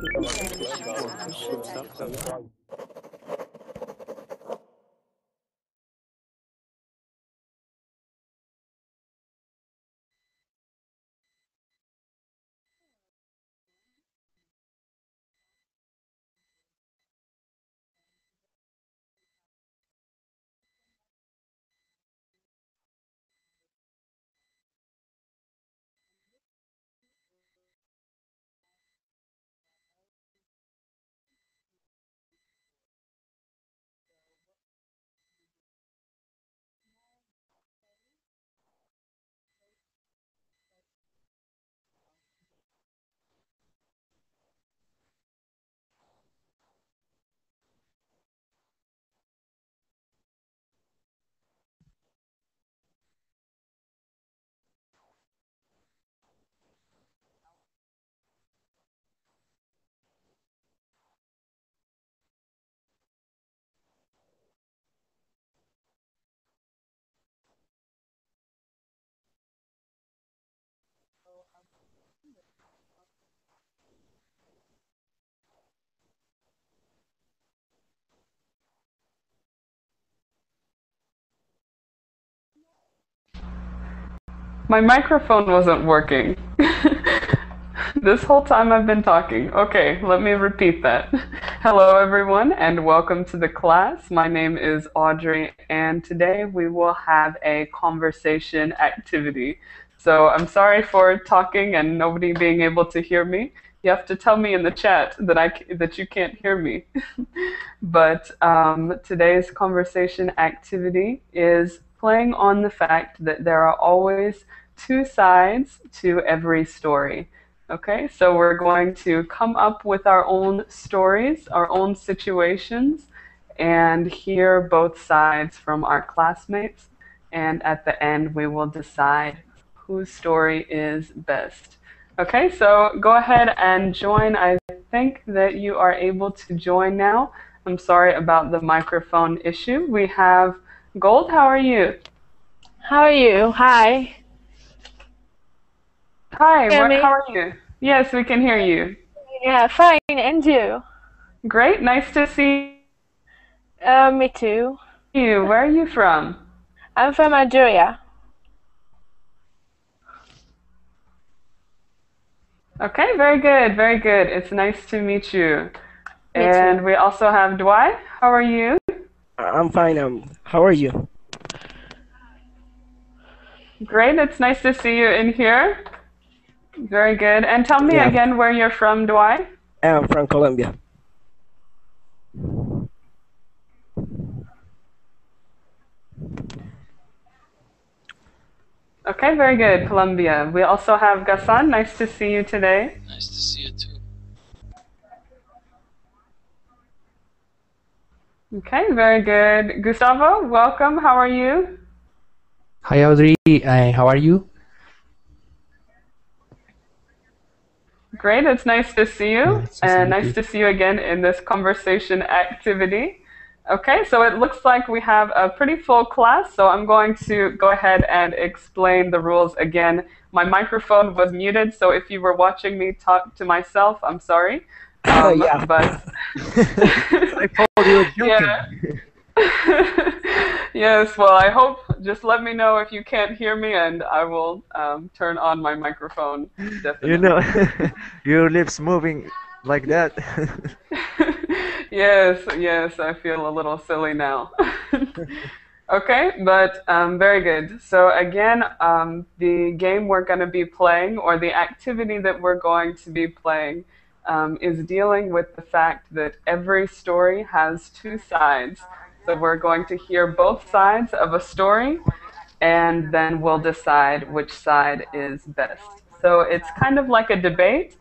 Ich bin nicht My microphone wasn't working. this whole time I've been talking. Okay, let me repeat that. Hello, everyone, and welcome to the class. My name is Audrey, and today we will have a conversation activity. So I'm sorry for talking and nobody being able to hear me. You have to tell me in the chat that I that you can't hear me. but um, today's conversation activity is playing on the fact that there are always two sides to every story. Okay, so we're going to come up with our own stories, our own situations, and hear both sides from our classmates. And at the end, we will decide whose story is best. Okay, so go ahead and join. I think that you are able to join now. I'm sorry about the microphone issue. We have Gold, how are you? How are you? Hi. Hi, what, how are you? Yes, we can hear you. Yeah, fine, and you? Great, nice to see uh, me too. you. Where are you from? I'm from Algeria. Okay, very good, very good. It's nice to meet you. Me and too. we also have Dwight. How are you? I'm fine. Um, how are you? Great, it's nice to see you in here. Very good. And tell me Yeah. again where you're from, Dwight. I'm from Colombia. Okay, very good, Colombia. We also have Gassan. Nice to see you today. Nice to see you too. Okay, very good. Gustavo, welcome. How are you? Hi Audrey, uh, how are you? Great, it's nice to see you. Nice to see and you nice to see you again in this conversation activity. Okay, so it looks like we have a pretty full class, so I'm going to go ahead and explain the rules again. My microphone was muted, so if you were watching me talk to myself, I'm sorry. Um, Yeah. But I thought you were joking. Yeah. yes, well, I hope, just let me know if you can't hear me and I will um, turn on my microphone. Definitely. You know, your lips moving like that. yes, yes, I feel a little silly now. okay, but um, very good. So, again, um, the game we're going to be playing, or the activity that we're going to be playing, um, is dealing with the fact that every story has two sides. So, we're going to hear both sides of a story, and then we'll decide which side is best. So, it's kind of like a debate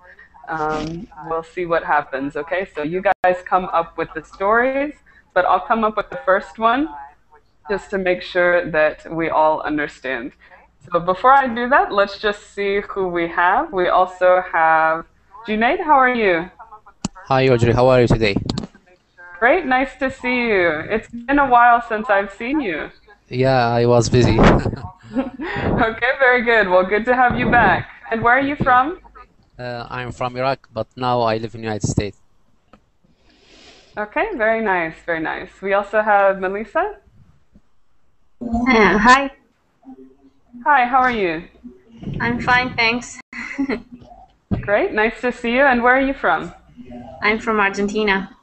um, we'll see what happens. Okay, so you guys come up with the stories, but I'll come up with the first one just to make sure that we all understand. So before I do that, let's just see who we have. We also have Junaid. How are you? Hi Audrey, how are you today? Great, nice to see you. It's been a while since I've seen you. Yeah, I was busy. okay, very good. Well, good to have you back. And where are you from? Uh, I'm from Iraq, but now I live in the United States. Okay, very nice, very nice. We also have Melissa. Uh, hi, Hi, how are you? I'm fine, thanks. Great, nice to see you. And where are you from? I'm from Argentina.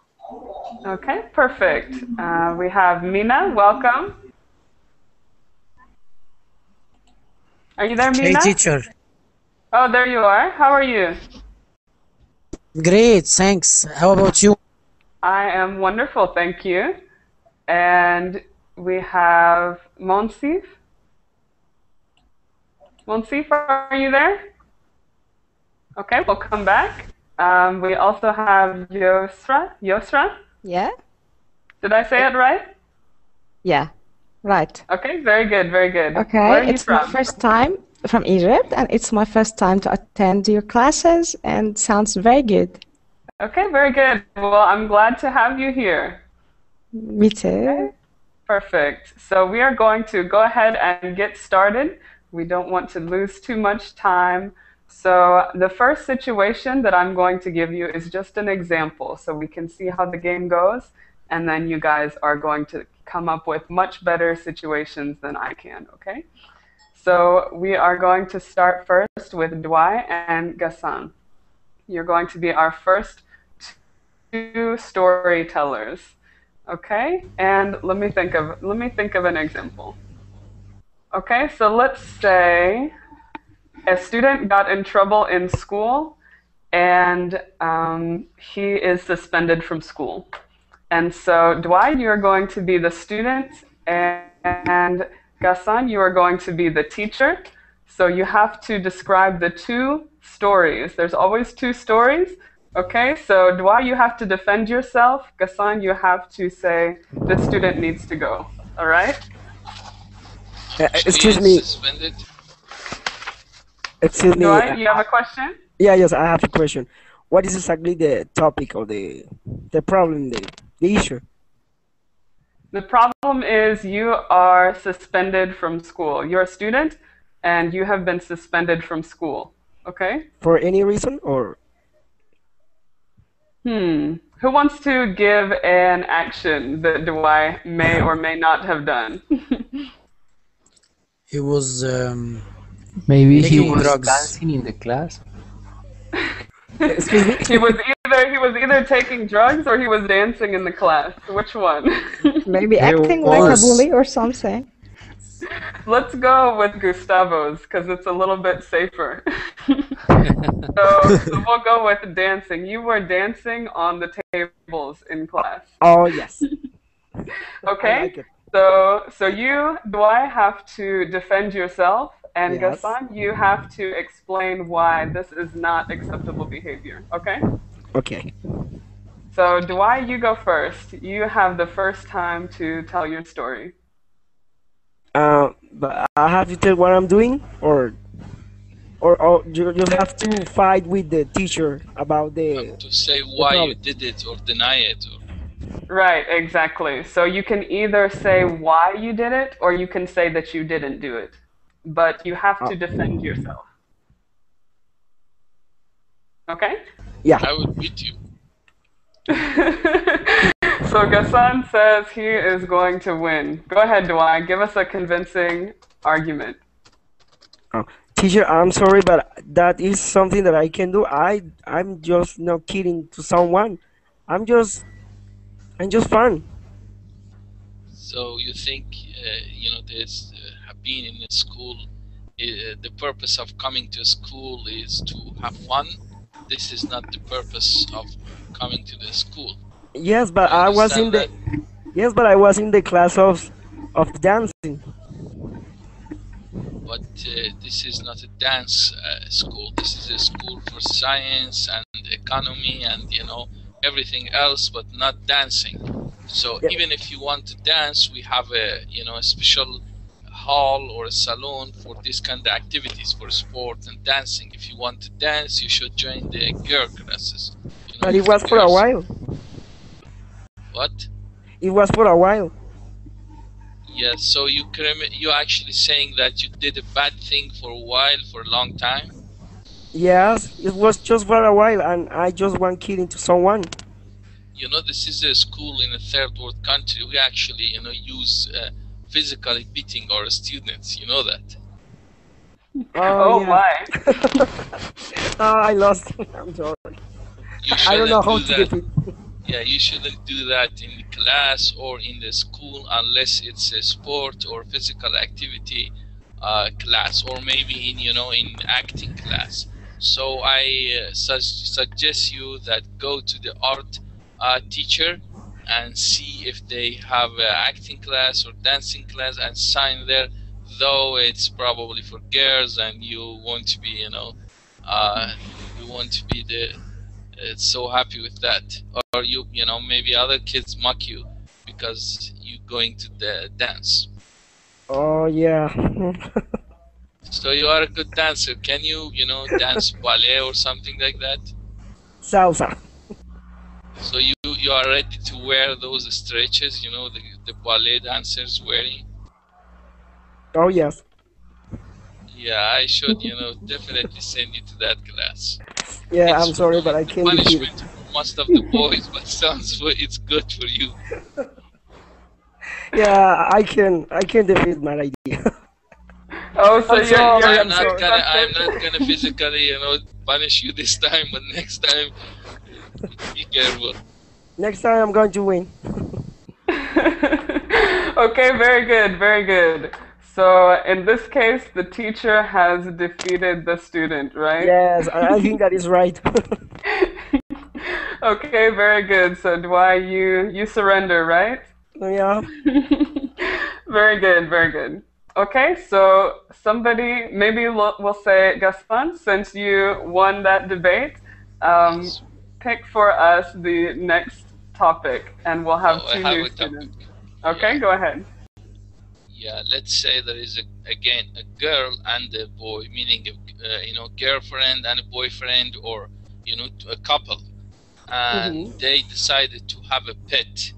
Okay, perfect. Uh, we have Mina. Welcome. Are you there, Mina? Hey teacher. Oh, there you are. How are you? Great, thanks. How about you? I am wonderful, thank you. And we have Monsif. Monsif, are you there? Okay, we'll come back. Um, we also have Yosra. Yosra? Yeah? Did I say it right? Yeah. Right. Okay, very good, very good. Okay. Where are you it's my first time from Egypt and it's my first time to attend your classes and sounds very good. Okay, very good. Well, I'm glad to have you here. Me too. Perfect. So we are going to go ahead and get started. We don't want to lose too much time. So the first situation that I'm going to give you is just an example so we can see how the game goes and then you guys are going to come up with much better situations than I can, okay? So we are going to start first with Dwight and Gassan. You're going to be our first two storytellers. Okay, and let me think of let me think of an example. Okay, so let's say a student got in trouble in school, and um, he is suspended from school. And so, Dwight, you are going to be the student, and, and Gassan, you are going to be the teacher. So you have to describe the two stories. There's always two stories. Okay, so Dwight, you have to defend yourself. Gassan, you have to say the student needs to go. All right? Uh, excuse me. Suspended. Excuse me. Dwight, you have a question? Yeah, yes, I have a question. What is exactly the topic or the the problem, the, the issue? The problem is you are suspended from school. You're a student and you have been suspended from school. Okay? For any reason or Hmm. Who wants to give an action that Dwight may or may not have done? He was um, Maybe he Taking was drugs. dancing in the class. excuse me? he was either he was either taking drugs or he was dancing in the class. Which one? Maybe He acting like a bully or something. Let's go with Gustavo's because it's a little bit safer. so, so we'll go with dancing. You were dancing on the tables in class. Oh yes. I Okay. like it. So, so you, do I have to defend yourself, and Yes. Gassan, you have to explain why this is not acceptable behavior. Okay? Okay. So, Dwight, you go first. You have the first time to tell your story. Uh, but I have to tell what I'm doing, or or, or you you have to fight with the teacher about the. To say why you did it or deny it. Or, Right, exactly. So you can either say why you did it, or you can say that you didn't do it. But you have to Oh. defend yourself. Okay? Yeah. I would beat you. so Gassan says he is going to win. Go ahead, Dwight. Give us a convincing argument. Oh, teacher, I'm sorry, but that is something that I can do. I I'm just not kidding to someone. I'm just I'm just fun. So you think, uh, you know, this been in a school. Uh, the purpose of coming to school is to have fun. This is not the purpose of coming to the school. Yes, but I I was in the yes, but I was in the class of of dancing. But uh, this is not a dance uh, school. This is a school for science and economy and you know everything else, but not dancing. So Yeah. even if you want to dance, we have a you know a special hall or a salon for this kind of activities for sport and dancing. If you want to dance, you should join the girl classes. You know, But it was for a while. What? It was for a while. Yes, So you crim- you actually saying that you did a bad thing for a while for a long time. Yes, it was just for a while, and I just want killing to someone. You know, this is a school in a third world country. We actually, you know, use uh, physically beating our students. You know that. Oh, yeah. my. oh, I lost. I'm sorry. You I don't know shouldn't how do to that. get it. Yeah, you shouldn't do that in class or in the school unless it's a sport or physical activity uh, class, or maybe in you know in acting class. So I uh, su- suggest you that go to the art uh, teacher and see if they have an acting class or dancing class and sign there. Though it's probably for girls and you want to be, you know, uh, you want to be the uh, so happy with that or you you know maybe other kids mock you because you're going to the dance Oh yeah. so you are a good dancer can you you know dance ballet or something like that Salsa. So you you are ready to wear those stretches you know the, the ballet dancers wearing Oh yes. yeah i should you know definitely send you to that class Yeah, It's I'm sorry, but I can't defeat it. punishment for most of the boys but sounds like it's good for you Yeah, I can. I can defeat my idea. Oh, so I'm you're, sorry, you're I'm not sorry. gonna I'm not gonna physically you know punish you this time but next time be careful Next time I'm going to win. okay, very good, very good. So in this case, the teacher has defeated the student, right? Yes, I I think that is right. Okay, very good. So Dwight, you you surrender, right? yeah. very good, very good. Okay, so somebody maybe we'll, we'll say Gassan, since you won that debate, um, pick for us the next topic, and we'll have Oh, two have new students. Okay, go ahead. yeah let's say there is a, again a girl and a boy meaning a, uh, you know girlfriend and a boyfriend or you know a couple and Mhm. they decided to have a pet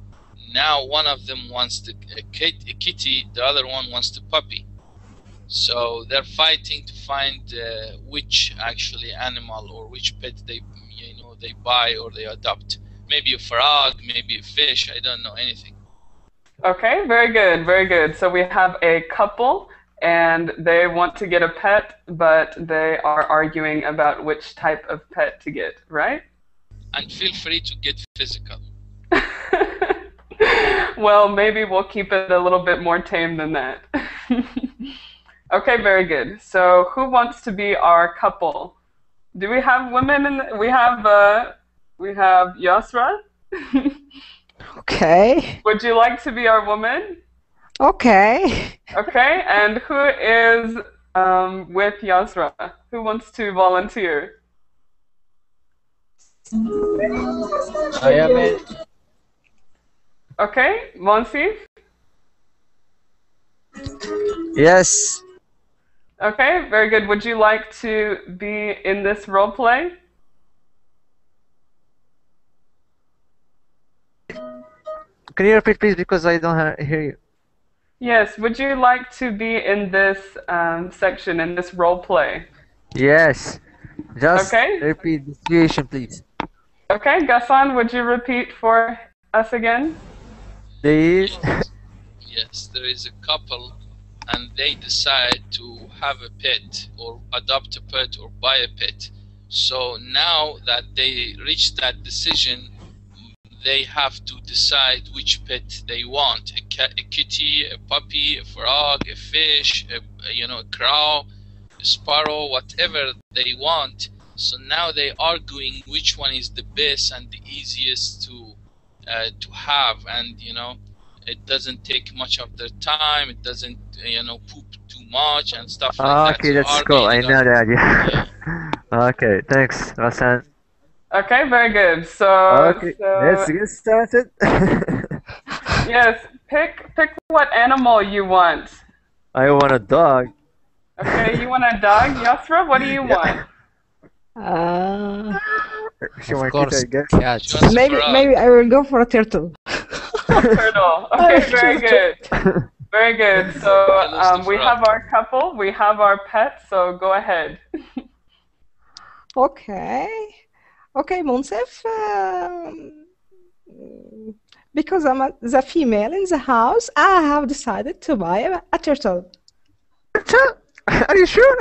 now one of them wants the a, kit, a kitty the other one wants the puppy so they're fighting to find uh, which actually animal or which pet they they buy or they adopt maybe a frog maybe a fish i don't know anything Okay, very good, very good. So we have a couple and they want to get a pet, but they are arguing about which type of pet to get, right? and feel free to get physical well, maybe we'll keep it a little bit more tame than that. okay, very good. So who wants to be our couple? Do we have women in the, we have uh we have Yasra? Okay. Would you like to be our woman? Okay. Okay, and who is um, with Yasra? Who wants to volunteer? I am it. Okay, Monsif? Yes. Okay, very good. Would you like to be in this role play? Can you repeat, please, because I don't hear you. Yes, would you like to be in this um, section, in this role play? Yes. Just Okay. repeat the situation, please. Okay, Gassan, would you repeat for us again? Please. Yes, there is a couple and they decide to have a pet or adopt a pet or buy a pet. So now that they reach that decision, they have to decide which pet they want a cat, a kitty, a puppy, a frog, a fish, a, you know, a crow, a sparrow, whatever they want. So now they are arguing which one is the best and the easiest to uh, to have, and you know, it doesn't take much of their time. It doesn't you know poop too much and stuff like that. okay, So that's cool. I know that. Yeah. okay, thanks, Hassan. Okay, very good. So, Okay, so let's get started. yes, pick pick what animal you want. I want a dog. Okay, you want a dog, Yasra? What do you want? Uh, Of course, kitty, I guess. cats. Maybe maybe I will go for a turtle. Turtle. Okay, very good. Very good. So um, we have our couple, we have our pet. So go ahead. Okay. Okay, Munsif. Um, because I'm a, the female in the house, I have decided to buy a, a turtle. Are you sure?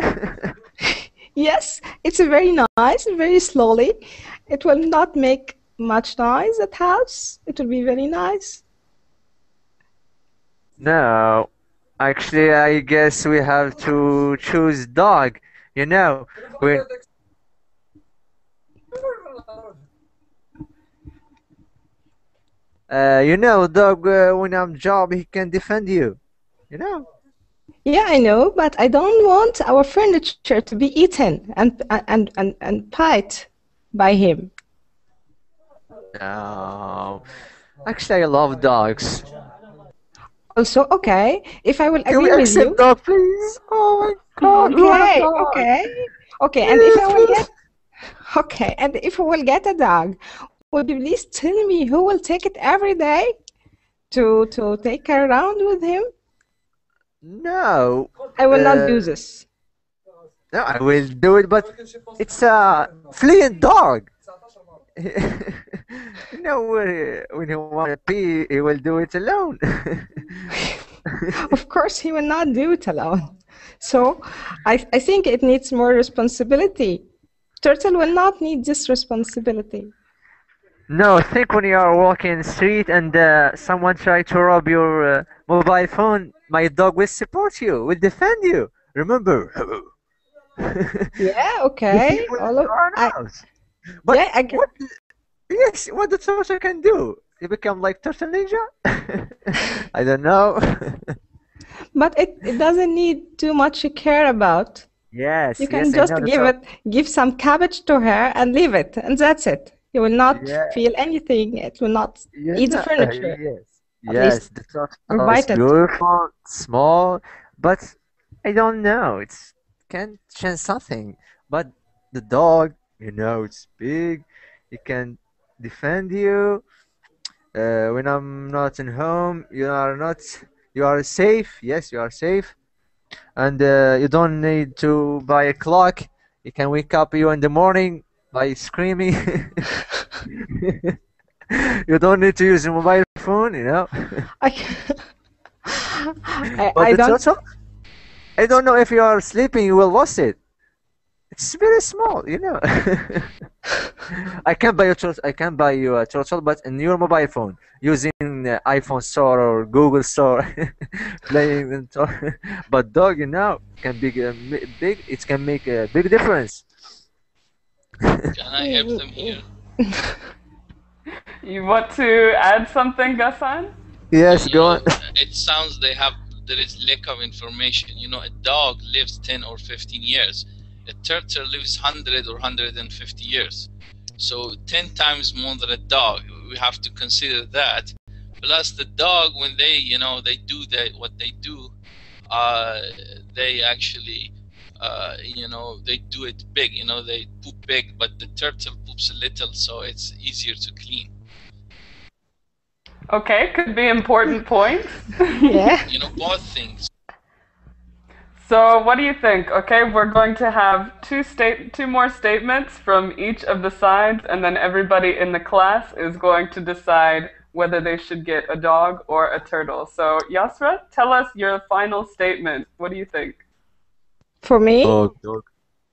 Yes, it's very nice, very slowly. It will not make much noise at house. It will be very nice. No. Actually, I guess we have to choose dog. You know, when uh, you know, dog. Uh, when I'm job, he can defend you. You know. Yeah, I know, but I don't want our furniture to be eaten and and and and pied by him. No. Actually, I love dogs. Also, okay, if I will Can agree we with accept you. dog, please? Oh my God. we want a Okay, okay, okay, and if I will get, okay, and if I will get a dog, would you please tell me who will take it every day to to take her around with him? No. I will not do Uh, this. No, I will do it, but it's a fleeing dog. you know, when he want to pee, he will do it alone. Of course, he will not do it alone. So, I I think it needs more responsibility. Turtle will not need this responsibility. no, think when you are walking in the street and uh, someone try to rob your uh, mobile phone, my dog will support you, will defend you. Remember? Yeah, okay. All of, I, But yeah, I get, what? Yes, what the turtle can do? You become like Turtle Ninja? I don't know. but it, it doesn't need too much to care about. yes, You can yes, just give it, give some cabbage to her and leave it, and that's it. You will not Yeah. feel anything. It will not Yeah, eat the furniture. yes, At yes, the or is beautiful, small, but I don't know. It can change something. But the dog, you know, it's big. It can defend you. Uh, when I'm not in home, you are not. You are safe. Yes, you are safe, and uh, you don't need to buy a clock. It can wake up you in the morning by screaming. you don't need to use a mobile phone, you know. I, I, But I don't. turtle, I don't know if you are sleeping, you will lose it. It's very small, you know. I can buy a turtle. I can buy you a turtle, but in your mobile phone using uh, iPhone Store or Google Store, playing. in tor- but dog, you know, can be uh, mi- big. It can make a big difference. Can I help them here? You want to add something, Gassan? Yes, go on. It sounds they have there is lack of information. You know, a dog lives 10 or 15 years. A turtle lives 100 or 150 years. So 10 times more than a dog. We have to consider that. Plus the dog, when they, you know, they do that, what they do, uh, they actually, uh, you know, they do it big. You know, they poop big, but the turtle poops a little, so it's easier to clean. Okay, could be important points. Yeah. You know, both things. So, what do you think? Okay, we're going to have two state two more statements from each of the sides, and then everybody in the class is going to decide whether they should get a dog or a turtle. So, Yasra, tell us your final statement. What do you think? For me? Oh, dog, dog.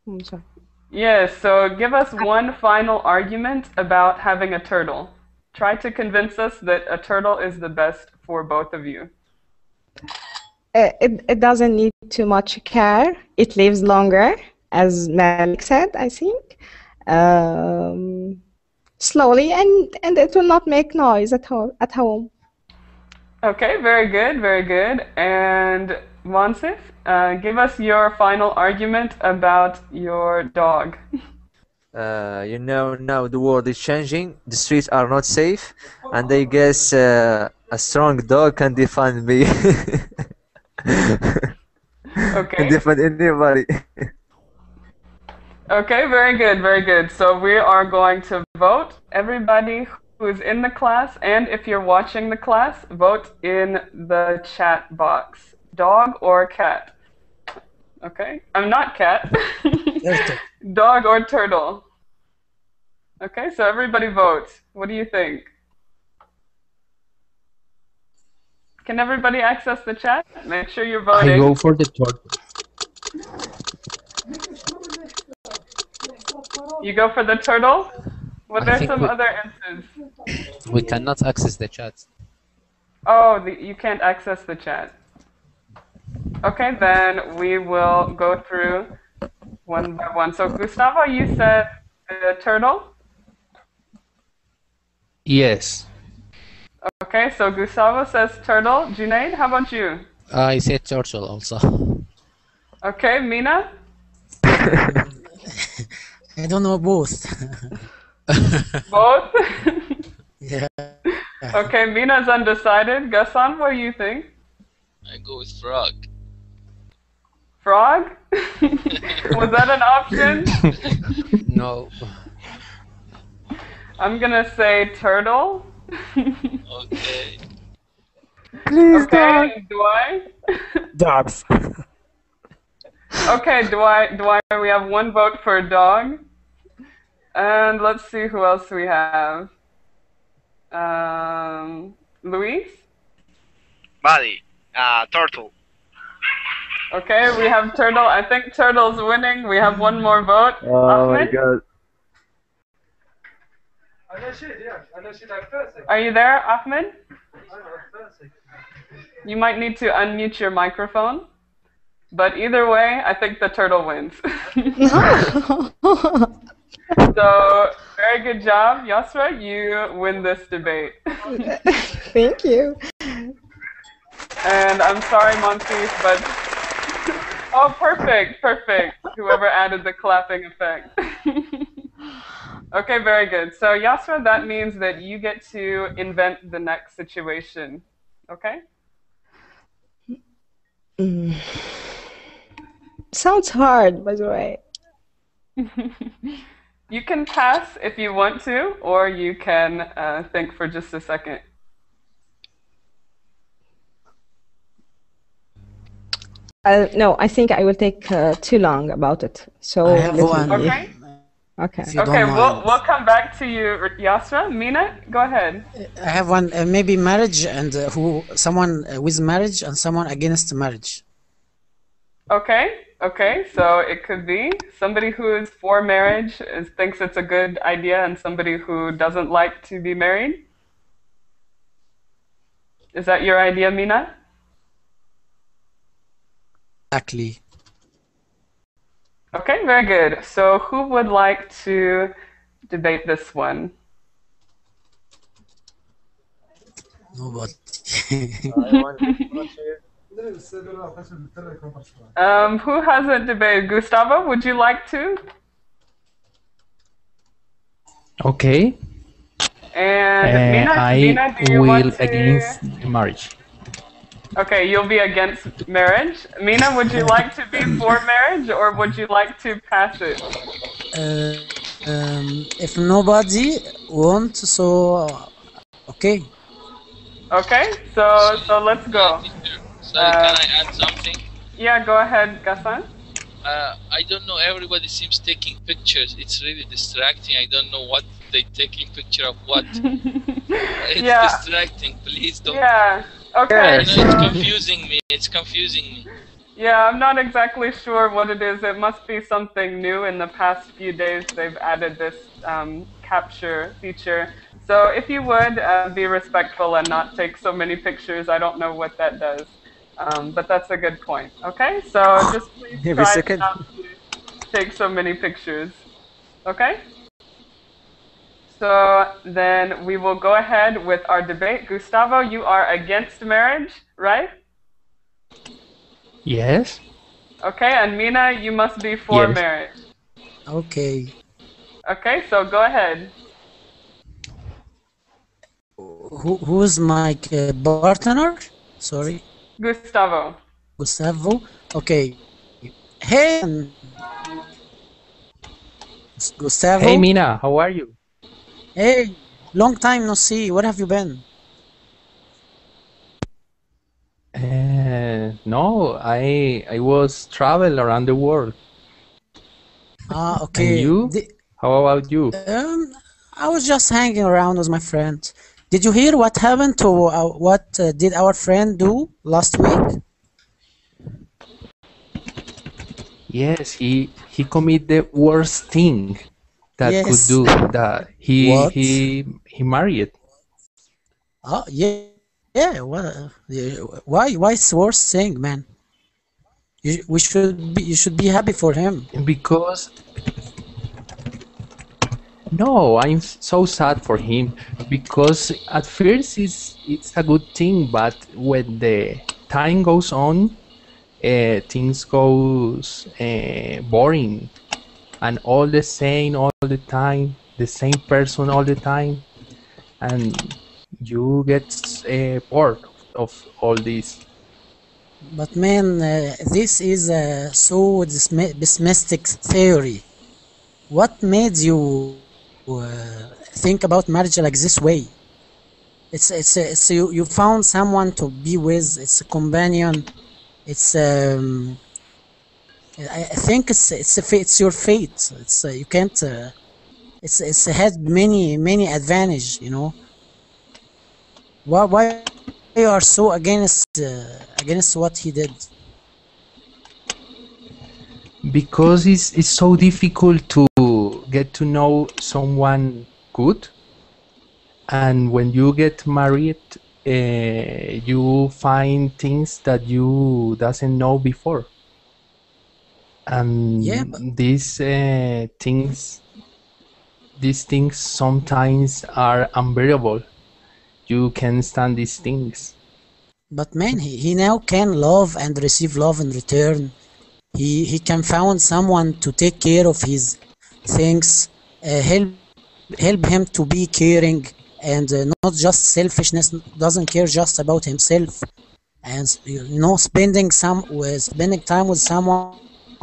I'm sorry. Yes, so give us one final argument about having a turtle. Try to convince us that a turtle is the best for both of you. Uh, it, it doesn't need too much care. It lives longer, as Malik said, I think. Um, slowly, and, and it will not make noise at home. At home. Okay, very good, very good. And Monsif, uh, give us your final argument about your dog. Uh, you know, now the world is changing. The streets are not safe, and I guess uh, a strong dog can defend me. Okay. Can defend anybody. Okay, very good, very good. So we are going to vote. Everybody who is in the class, and if you're watching the class, vote in the chat box. Dog or cat? Okay. I'm not cat. Turtle. Dog or turtle? Okay, so everybody vote. What do you think? Can everybody access the chat? Make sure you're voting. I go for the turtle. You go for the turtle? What I are some we- other answers? We cannot access the chat. Oh, the, you can't access the chat. Okay, then we will go through one by one. So, Gustavo, you said the turtle. Yes. Okay, so Gustavo says turtle. Junaid, how about you? I said turtle also. Okay, Mina? I don't know both. Both? yeah. okay, Mina's undecided. Gassan, what do you think? I go with frog. Frog? Was that an option? no. I'm gonna say turtle. Okay. Please, okay, do I? Dogs. Okay, do I? Do I? We have one vote for a dog, and let's see who else we have. Um, Luis. Buddy, uh, turtle. Okay, we have turtle. I think turtle's winning. We have one more vote. Oh my god. Are you there, Ahmed? You might need to unmute your microphone. But either way, I think the turtle wins. so, very good job, Yasra. You win this debate. Thank you. And I'm sorry, Monsif, but. Oh, perfect, perfect. Whoever added the clapping effect. Okay, very good. So, Yasra, that means that you get to invent the next situation. Okay? Mm. Sounds hard, by the way. you can pass if you want to, or you can uh, think for just a second. Uh, no, I think I will take uh, too long about it. So I have one. Okay? Okay. Okay, we'll, we'll come back to you, Yasra. Mina, go ahead. I have one. Uh, maybe marriage and uh, who someone uh, with marriage and someone against marriage. Okay, okay. So it could be somebody who is for marriage, is, thinks it's a good idea, and somebody who doesn't like to be married. Is that your idea, Mina? Exactly. Okay, very good. So who would like to debate this one? Nobody. Um, who hasn't debated? Gustavo, would you like to? Okay. And Uh, Mina, I Mina, do you will want to? against marriage. Okay, you'll be against marriage. Mina, would you like to be for marriage or would you like to pass it? Uh, um, if nobody wants, so uh, okay. Okay, so so let's go. Sorry, can I add something? Yeah, go ahead, Gassan. Uh, I don't know. Everybody seems taking pictures. It's really distracting. I don't know what they taking picture of what. it's Yeah. distracting. Please don't. Yeah. Okay. You know, it's confusing me. It's confusing me. Yeah, I'm not exactly sure what it is. It must be something new. In the past few days, they've added this um, capture feature. So if you would uh, be respectful and not take so many pictures, I don't know what that does. Um, but that's a good point. Okay, so just please Every try second. not to take so many pictures. Okay? So then we will go ahead with our debate. Gustavo, you are against marriage, right? Yes. Okay, and Mina, you must be for Yes. marriage. Okay. Okay, so go ahead. Who who's my uh, partner? Sorry, Gustavo. Gustavo. Okay. Hey, um, Gustavo. Hey Mina, how are you? Hey, long time no see. Where have you been? Uh, No, I I was travel around the world. Ah, And okay. you? Di- How about you? um, I was just hanging around with my friend. Did you hear what happened to uh, what uh, did our friend do last week? Yes, he he commit the worst thing that could do. That he What? he he married. Oh, yeah. Yeah, why why it's worse thing, man? You, we should be you should be happy for him. Because no, I'm so sad for him because at first it's it's a good thing, but when the time goes on, uh, things goes uh, boring and all the same all the time, the same person all the time, and you get uh, bored of all this. But man, uh, this is a so pessimistic theory. What made you uh, think about marriage like this way? It's it's it's you, you found someone to be with. It's a companion. It's um. I, think it's it's it's your fate. It's uh, you can't. Uh, it's it's had many many advantage. You know. Why why you are so against uh, against what he did? because it's, it's so difficult to get to know someone good and when you get married uh, you find things that you doesn't know before and Yeah, but- these uh, things these things sometimes are unbearable you can stand these things But man, he, he now can love and receive love in return. He he can found someone to take care of his things, uh, help help him to be caring and uh, not just selfishness. Doesn't care just about himself, and you know spending some with spending time with someone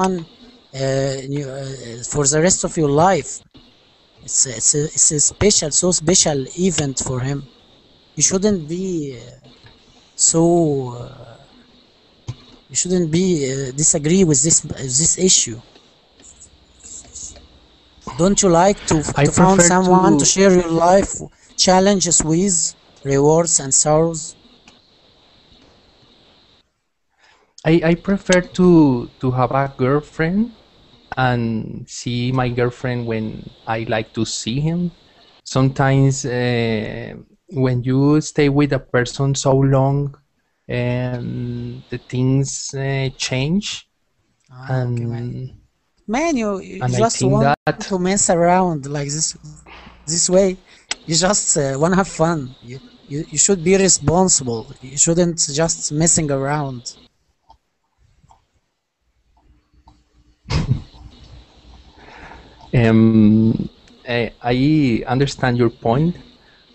uh, you- uh, for the rest of your life. It's a, it's a, it's a special, so special event for him. You shouldn't be. Uh, so uh, you shouldn't be uh, disagree with this with this issue don't you like to, to find someone to to- share your life challenges with rewards and sorrows I, I prefer to to have a girlfriend and see my girlfriend when I like to see him. Sometimes uh, when you stay with a person so long, and the things uh, change, and man. You, you And just want that- to mess around like this this way. You just uh, want to have fun. You, you you should be responsible. You shouldn't just messing around Um, I, I understand your point,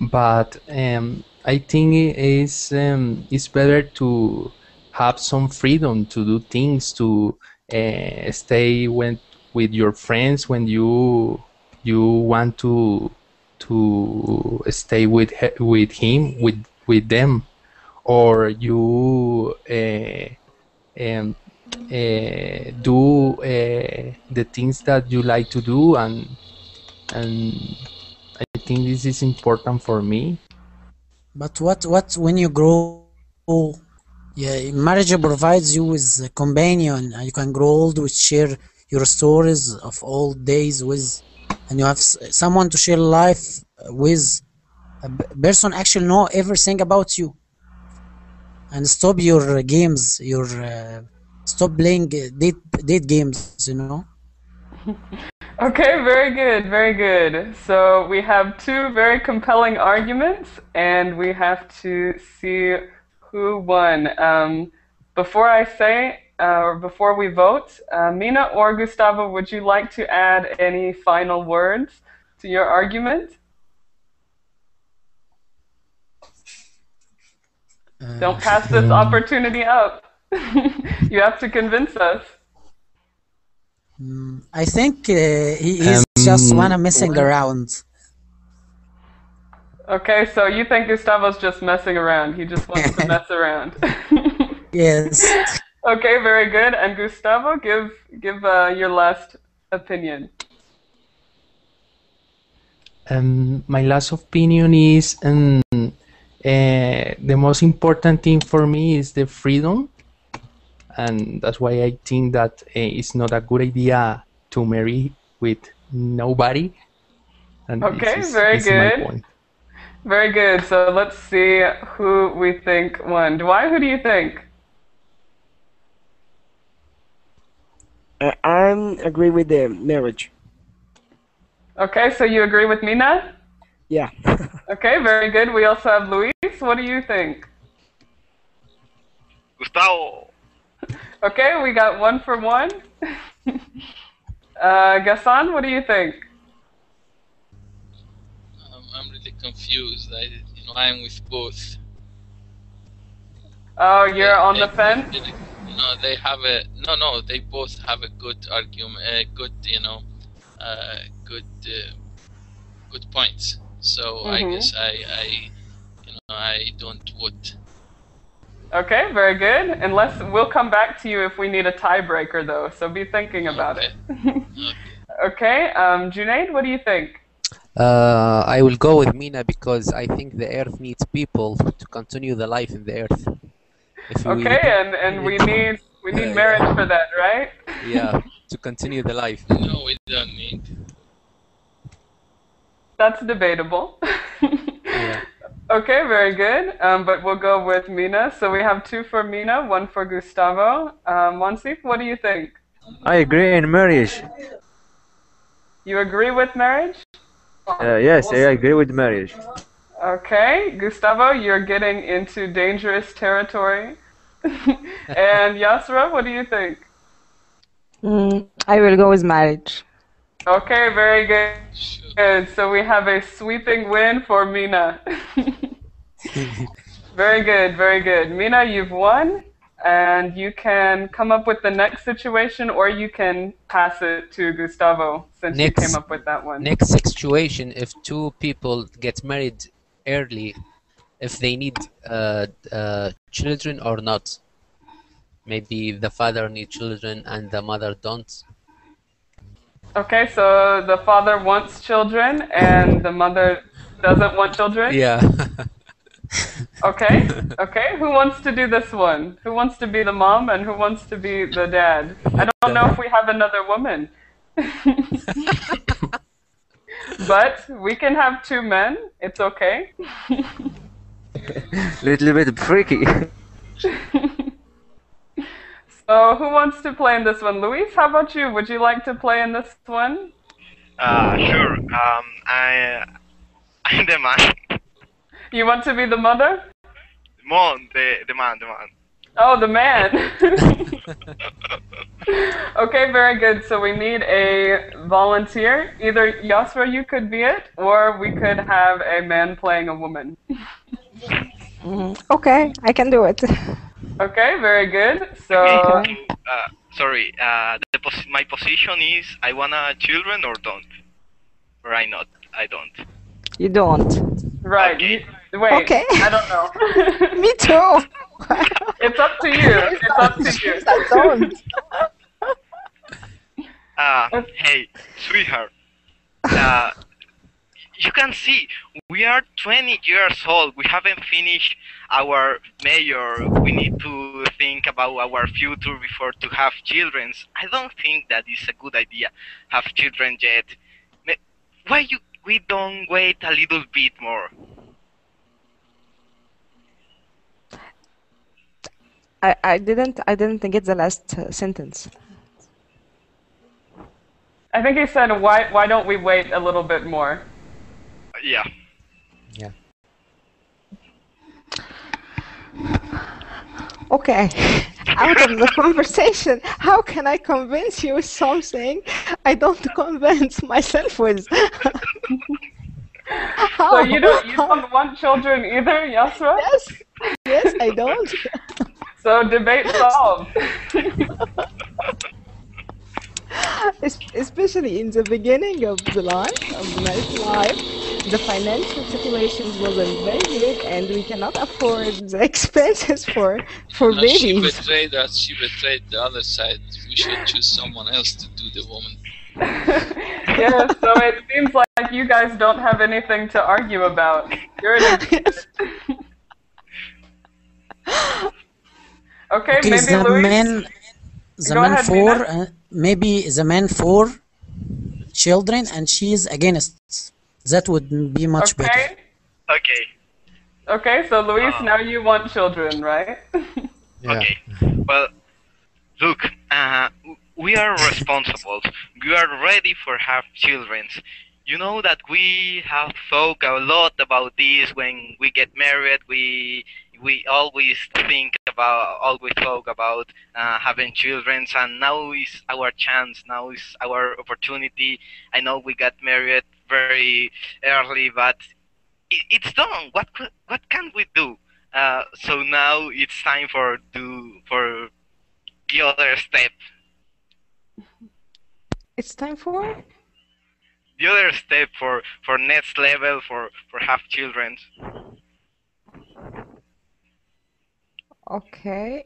but um, I think it is um, it's better to have some freedom to do things, to uh, stay with with your friends when you you want to to stay with with him with with them, or you uh, um, do uh, the things that you like to do and and I think this is important for me But what what when you grow, yeah, marriage provides you with a companion, and you can grow old with share your stories of old days with, and you have someone to share life with. A person actually know everything about you, and stop your games, your uh, stop playing uh, date date games. You know. Okay, very good, very good. So we have two very compelling arguments, and we have to see who won. Um, before I say, uh, or before we vote, uh, Mina or Gustavo, would you like to add any final words to your argument? Don't pass this opportunity up. you have to convince us. I think uh, he is just Um, wanna messing well- around. Okay, so you think Gustavo's just messing around. He just wants to mess around. Yes. Okay, very good. And Gustavo, give give uh, your last opinion. Um, my last opinion is um, uh, the most important thing for me is the freedom, and that's why I think that uh, it's not a good idea to marry with nobody. And this Okay, is- very this is my good. point. Very good. So let's see who we think won. Dwight, who do you think? Uh, I'm agree with the marriage. Okay, so you agree with Mina? Yeah. Okay, very good. We also have Luis. What do you think? Gustavo. Okay, we got one for one. uh, Gassan, what do you think? Um, I'm really confused. I, you know, I'm with both. Oh, you're on the They- fence? they- No, they have a no, no. They both have a good argument, a good, you know, uh, good, uh, good points. So I Mhm. guess I, I, you know, I don't vote. Okay, very good. Unless we'll come back to you if we need a tiebreaker, though. So be thinking about it. okay, um, Junaid, what do you think? Uh, I will go with Mina because I think the Earth needs people to continue the life in the Earth. If we- Okay, and and we need we need Yeah, marriage for that, right? yeah, to continue the life. No, we don't need. That's debatable. Okay, very good. Um, but we'll go with Mina. So we have two for Mina, one for Gustavo. Um, Monsif, what do you think? I agree in marriage. You agree with marriage? Uh, yes, I agree with marriage. Okay, Gustavo, you're getting into dangerous territory. and Yasra, what do you think? Mm, I will go with marriage. Okay, very good. Good. So we have a sweeping win for Mina. very good, very good. Mina, you've won, and you can come up with the next situation, or you can pass it to Gustavo since you came up with that one. Next situation, if two people get married early, if they need uh, uh, children or not. Maybe the father need children and the mother don't. Okay, so the father wants children, and the mother doesn't want children. Yeah. Okay, okay. Who wants to do this one? Who wants to be the mom and who wants to be the dad? I don't know if we have another woman. but we can have two men. It's okay. Little bit freaky. So who wants to play in this one? Luis, how about you? Would you like to play in this one? Uh, sure. Um, I, I'm the man. You want to be the mother? Mon, the, the man, the man. Oh, the man. okay, very good. So we need a volunteer. Either Yasra, you could be it, or we could have a man playing a woman. Mm, okay, I can do it. Okay, very good. So Okay, so, uh, sorry. Uh, the pos- my position is I wanna children or don't, or I not. I don't. You don't. right. you- wait. Okay. I don't know. Me too. it's up to you. It's up to you. I don't. Uh, hey, sweetheart. Uh, you can see we are 20 years old. We haven't finished our mayor, We need to think about our future before to have children. I don't think that is a good idea. Have children yet. Why you we don't wait a little bit more? I, I didn't I didn't get the last uh, sentence. I think he said, "Why? Why don't we wait a little bit more?" Yeah. Yeah. Okay. Out of the conversation, how can I convince you with something I don't convince myself with? how? So you don't you don't want children either, Yasra? Yes. Yes, I don't. So debate solved. Especially in the beginning of the life, of the married life, the financial situations wasn't very good, and we cannot afford the expenses for for No, she betrayed us. She betrayed the other side. We should choose someone else to do the woman. yeah, so it seems like you guys don't have anything to argue about. You're in a... okay, Okay, maybe the Luis. man, the Go man ahead, for Mina. uh, maybe the man for children, and she is against. That would be much better. Okay. Okay. Okay, so Luis, Ah. now you want children, right? Okay. Well, look, uh, we are responsible. We are ready for have children. You know that we have thought a lot about this when we get married. We we always think about, always talk about uh, having children, and now is our chance. Now is our opportunity. I know we got married very early, but it, it's done. What what can we do? Uh, so now it's time for do for the other step. It's time for The other step for for next level for for have children. okay.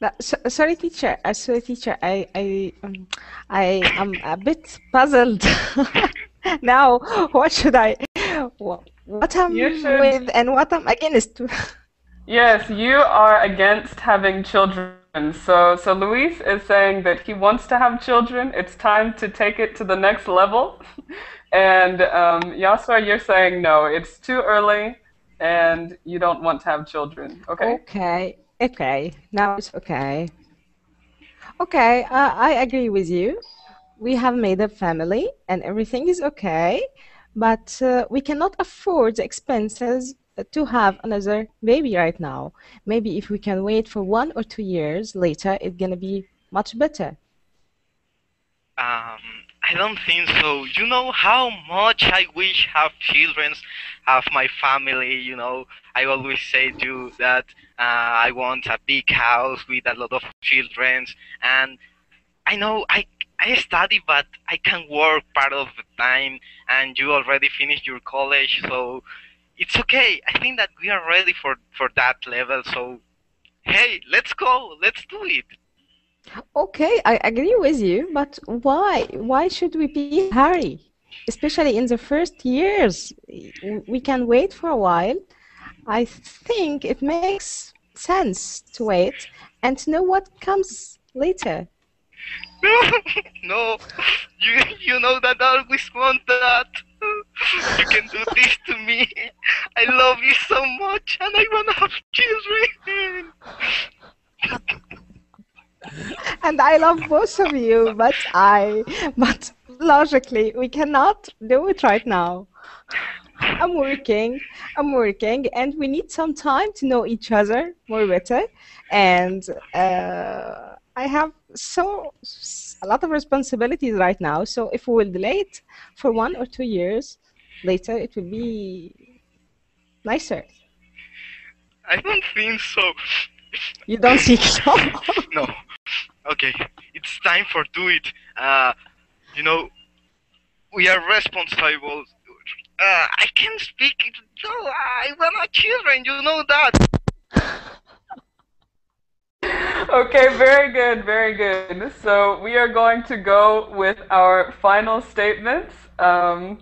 Now, so, sorry, teacher. Uh, sorry, teacher. I I um, I am a bit puzzled now. What should I? What, You should- with and what I'm against? Yes, you are against having children. So, so Luis is saying that he wants to have children. It's time to take it to the next level. And um, you're saying no, it's too early, and you don't want to have children. Okay. Okay, okay, now it's okay. Okay, uh, I agree with you. We have made a family and everything is okay, but uh, we cannot afford the expenses to have another baby right now. Maybe if we can wait for one or two years later, it's gonna be much better. Um, I don't think so. You know how much I wish have children, have my family. You know, I always say to that uh, I want a big house with a lot of children, and I know I I study, but I can work part of the time, and you already finished your college, so it's okay. I think that we are ready for for that level. So, hey, let's go. Let's do it. Okay, I agree with you, but why? Why should we be in hurry? Especially in the first years. We can wait for a while. I think it makes sense to wait and to know what comes later. no, you you know that I always want that. You can do this to me. I love you so much, and I wanna have children. And I love both of you, but I, but logically, we cannot do it right now. I'm working, I'm working, and we need some time to know each other more better. And uh, I have so a lot of responsibilities right now. So if we will delay it for one or two years, later it will be nicer. I don't think so. You don't think so? No. Okay, it's time for do it. Uh, you know, we are responsible. Uh, I can't speak. No, I want children. You know that. Okay, very good, very good. So we are going to go with our final statements. Um,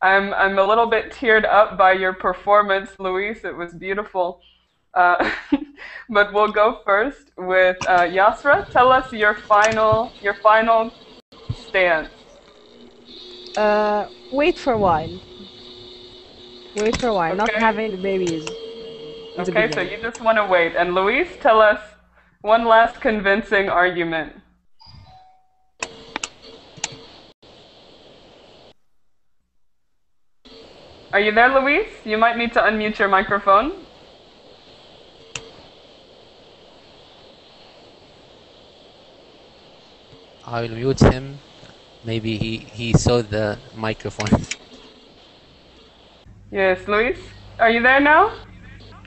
I'm I'm a little bit teared up by your performance, Luis. It was beautiful. Uh, but we'll go first with uh, Yasra. Tell us your final your final stance. Uh, wait for a while. Wait for a while, not having the babies. Okay, so you just want to wait. And Luis, tell us one last convincing argument. Are you there, Luis? You might need to unmute your microphone. I will mute him. Maybe he, he saw the microphone. Yes, Luis? Are you there now?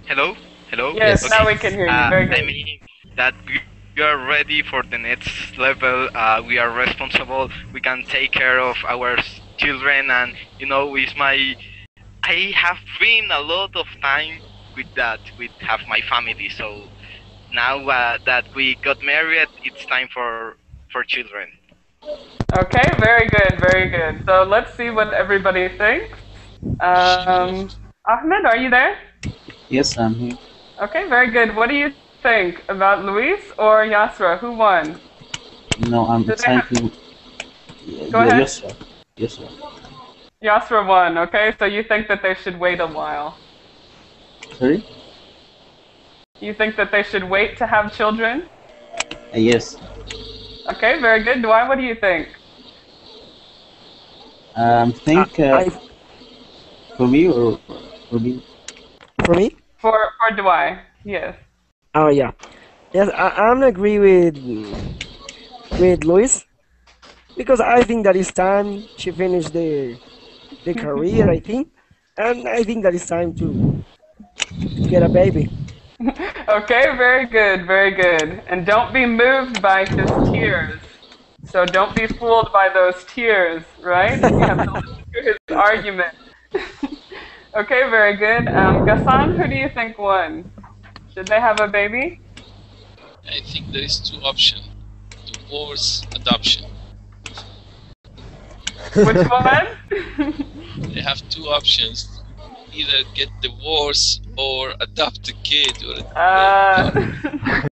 Hello? Hello? Yes, now we can hear you. Uh, Very good. I mean that we we are ready for the next level. Uh, we are responsible. We can take care of our children, and you know, it's my I have dreamed a lot of time with that, with have my family. So now uh, that we got married, it's time for for children. Okay, very good, very good. So let's see what everybody thinks. Um, Ahmed, are you there? Yes, I'm here. Okay, very good. What do you think about Luis or Yasra? Who won? No, I'm Do they trying have- to. Go yeah, ahead. Yes, sir. Yes, sir. Yasra won, okay? So you think that they should wait a while. Sorry? You think that they should wait to have children? Uh, yes. Okay, very good. Dwight, what do you think? Um, think uh, for me or for me? For me? For for Dwight, yes. Oh yeah, yes. I, I'm agree with with Luis because I think that it's time she finished the the career. I think, and I think that it's time to get a baby. Okay, very good, very good. And don't be moved by his tears. So don't be fooled by those tears, right? You have to listen to his argument. okay, very good. Um, Gassan, who do you think won? Should they have a baby? I think there is two options: divorce, adoption. Which one? They have two options: either get divorced or adopt a kid. Or Uh,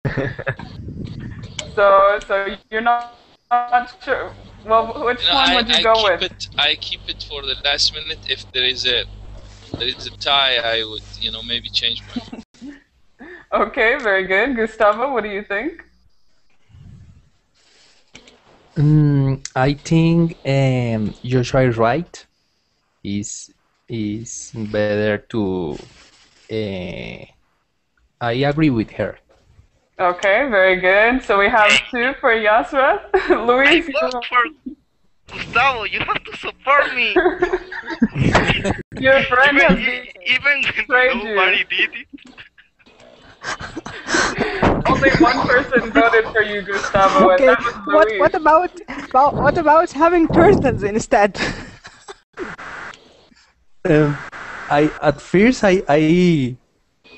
so, so you're not, not sure. Well, which No, one I, would you I go keep with? it. I keep it for the last minute. If there is a there is a tie, I would you know maybe change my. Okay, very good. Gustavo, what do you think? Mm, I think um, Joshua is right. Is is better to. Uh, I agree with her. Okay, very good. So we have two for Yasra. Luis, I vote for Gustavo. You have to support me. your friend even, has e- even betrayed you. nobody did it. Only one person voted for you, Gustavo, Okay, and that was what what about, about what about having turtles instead? Um, I at first I I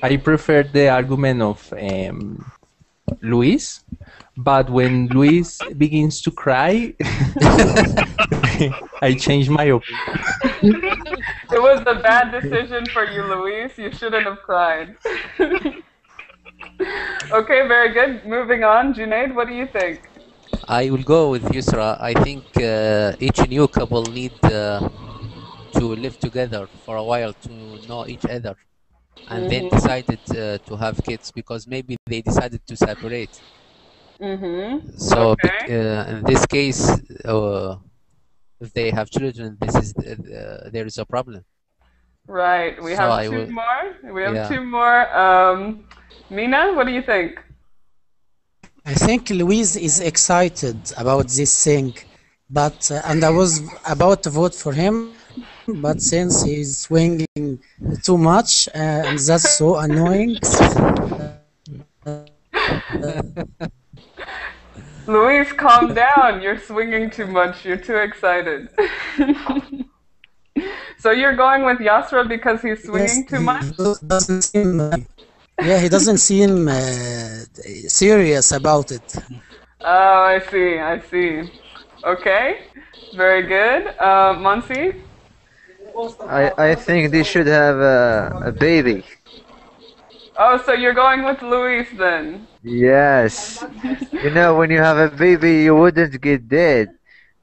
I preferred the argument of um, Luis, but when Luis begins to cry, I change my opinion. It was a bad decision for you, Luis. You shouldn't have cried. okay, very good. Moving on. Junaid, what do you think? I will go with Yusra. I think uh, each new couple need uh, to live together for a while to know each other, and then Mhm. decided uh, to have kids because maybe they decided to separate. Mm-hmm. So okay. uh, in this case, uh, if they have children, this is uh, there is a problem. Right. We So have I two will- more. We have yeah. two more. Um, Mina, what do you think? I think Luis is excited about this thing, but uh, and I was about to vote for him, but since he's swinging too much uh, and that's so annoying. Luis, calm down. You're swinging too much. You're too excited. so you're going with Yasra because he's swinging too much? He doesn't seem, yeah, he doesn't seem uh, serious about it. Oh, I see. I see. Okay. Very good. Uh, Monsi? I, I think they should have a, a baby. Oh, so you're going with Luis then? Yes. you know, when you have a baby, you wouldn't get dead.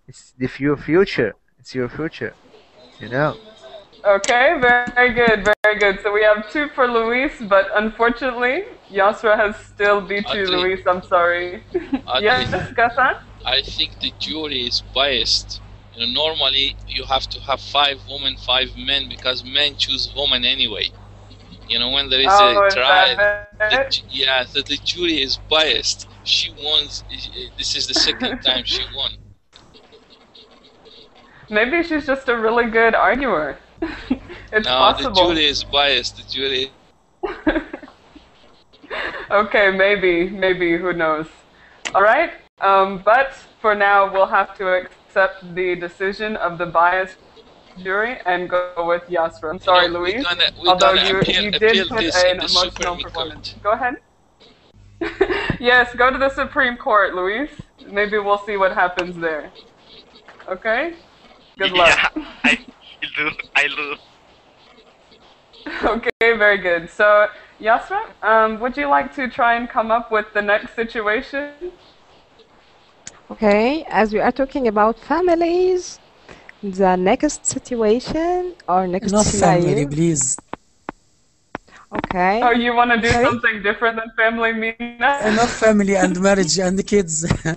It's the your future. It's your future. You know. Okay, very good, very good. So we have two for Luis, but unfortunately, Yasra has still beat you. Luis. I'm sorry. Yes, Gassan? I think the jury is biased. You know, normally you have to have five women, five men because men choose women anyway. You know, when there is Oh, a trial, the, yeah, so the jury is biased. She won. This is the second time she won. Maybe she's just a really good arguer. it's no, possible. the jury is biased. The jury. okay, maybe, maybe, who knows. All right, um, but for now, we'll have to accept the decision of the biased Jury and go with Yasra. I'm sorry, No, we're gonna- we're Although gonna you, appeal- you did put this an emotional Supreme performance. Go ahead. yes, go to the Supreme Court, Luis. Maybe we'll see what happens there. Okay? Good luck. Yeah, I do. I do. okay, very good. So, Yasra, um, would you like to try and come up with the next situation? Okay, as we are talking about families, the next situation or next Enough family, scenario. please. Okay. Oh, you want to do Sorry? something different than family, Mina? Enough family and marriage and the kids.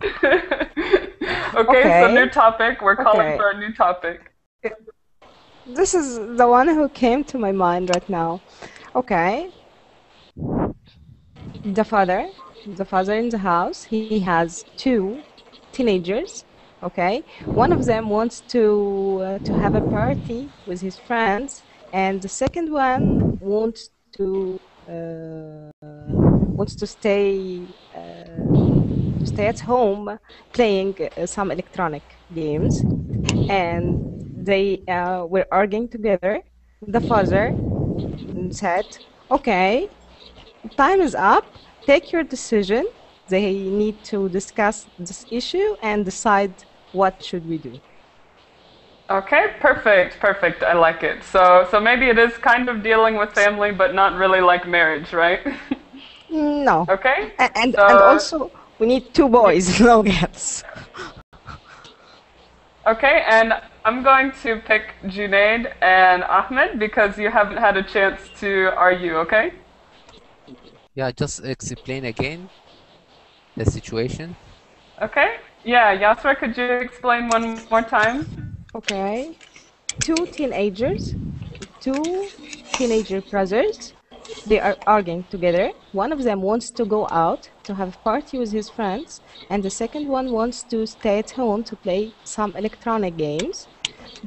Okay, so Okay. new topic. We're calling Okay. for a new topic. This is the one who came to my mind right now. Okay. The father, the father in the house, he has two teenagers. Okay. One of them wants to uh, to have a party with his friends, and the second one wants to uh, wants to stay uh, stay at home playing uh, some electronic games, and they uh, were arguing together. The father said, "Okay, time is up. Take your decision. They need to discuss this issue and decide what should we do." Okay, perfect, perfect. I like it. So, so maybe it is kind of dealing with family, but not really like marriage, right? No. Okay. A- And So- and also we need two boys, no girls. Okay, and I'm going to pick Junaid and Ahmed because you haven't had a chance to argue. Okay. Yeah, just explain again the situation. Okay. Yeah, Yasra, could you explain one more time? Okay. Two teenagers, two teenager brothers. They are arguing together. One of them wants to go out to have a party with his friends, and the second one wants to stay at home to play some electronic games.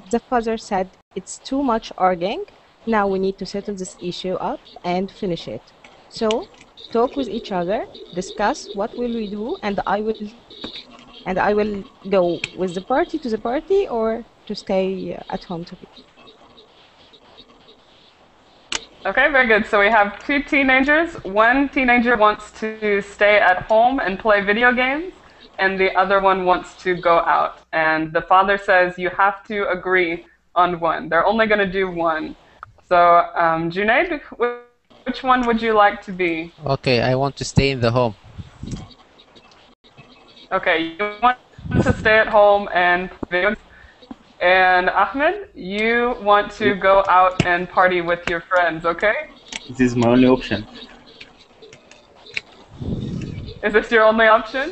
The father said it's too much arguing. Now we need to settle this issue up and finish it. So talk with each other, discuss what will we do, and I will and I will go with the party to the party or to stay uh, at home to play. Okay, very good. So we have two teenagers. One teenager wants to stay at home and play video games, and the other one wants to go out. And the father says you have to agree on one. They're only going to do one. So, um, Junaid, which one would you like to be? Okay, I want to stay in the home. Okay, you want to stay at home and play video games. And Ahmed, you want to go out and party with your friends, okay? This is my only option. Is this your only option?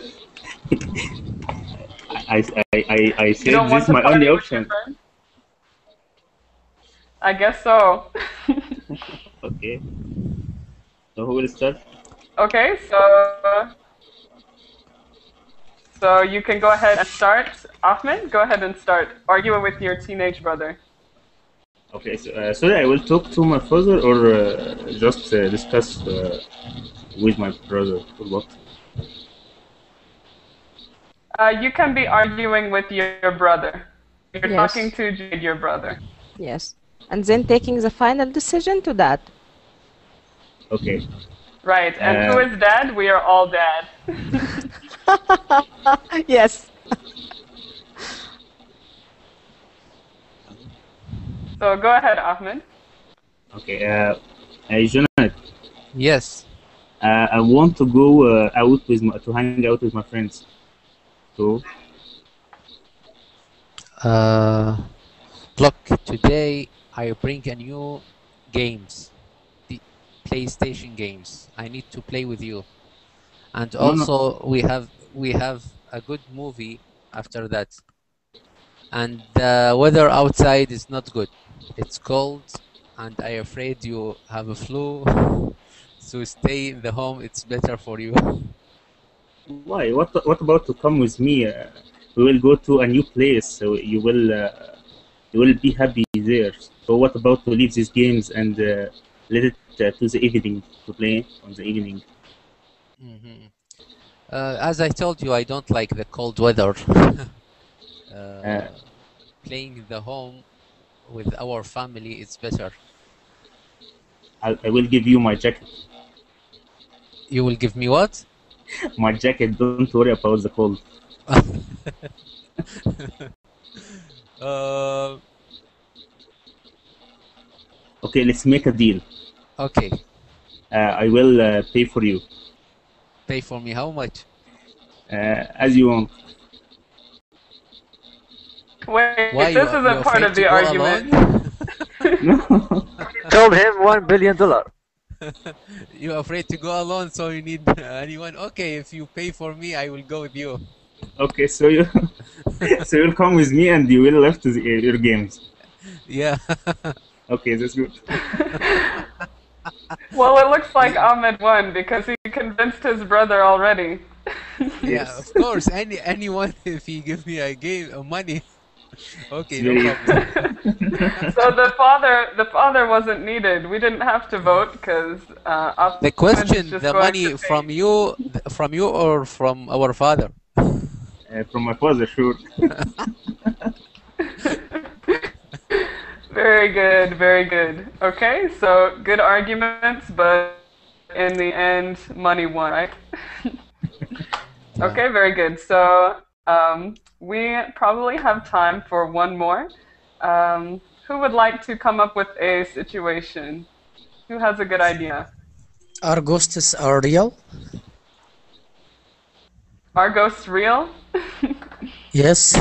I, I, I, I said this is my only option. I guess so. Okay. So who will start? okay, so so you can go ahead and start. Ahmed, go ahead and start. arguing with your teenage brother. Okay, so, uh, sorry, I will talk to my father or uh, just uh, discuss uh, with my brother or what? Uh, you can be arguing with your, your brother. You're Yes. talking to Jade, your brother. Yes. And then taking the final decision to that. Okay. Right. And who Uh, is dad? We are all dad. yes. So go ahead, Ahmed. Okay. Uh, uh, Jonathan, Yes. uh, I want to go uh, out with my, to hang out with my friends. So Uh, look, today I bring a new games, the PlayStation games. I need to play with you, and also we have we have a good movie after that. And the weather outside is not good. It's cold, and I afraid you have a flu. so stay in the home. It's better for you. why? What what about to come with me? Uh, we will go to a new place, so you will uh, you will be happy there. So what about to leave these games and uh, let it uh, to the evening to play on the evening? Mhm. Uh, as I told you, I don't like the cold weather. uh, playing the home with our family is better. I, I will give you my jacket. You will give me what? My jacket. Don't worry about the cold. uh, Okay, let's make a deal. okay. Uh, I will uh, pay for you Pay for me how much? uh, as you want. Wait, Why, this isn't part of the go argument. Told him one billion dollar. You're afraid to go alone, so you need anyone. Okay, if you pay for me, I will go with you. Okay, so you so you'll come with me and you will left the, your games. Yeah. Okay, that's good. Well, it looks like Ahmed won because he convinced his brother already. Yeah, of course. Any anyone, if he give me a game uh, money, okay, no problem. so the father, the father wasn't needed. We didn't have to vote because uh, The question: the money to pay. from you, from you, or from our father? Uh, from my father, sure. Very good, very good. Okay, so good arguments, but in the end, money won, right? okay, very good. So um, we probably have time for one more. Um, who would like to come up with a situation? Who has a good idea? Are ghosts are real? Are ghosts real? Yes.